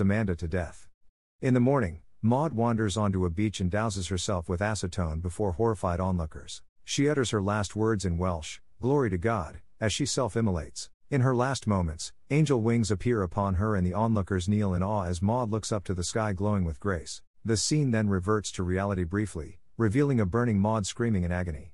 Amanda to death. In the morning, Maud wanders onto a beach and douses herself with acetone before horrified onlookers. She utters her last words in Welsh, Glory to God, as she self immolates. In her last moments, angel wings appear upon her and the onlookers kneel in awe as Maud looks up to the sky glowing with grace. The scene then reverts to reality briefly, revealing a burning Maud screaming in agony.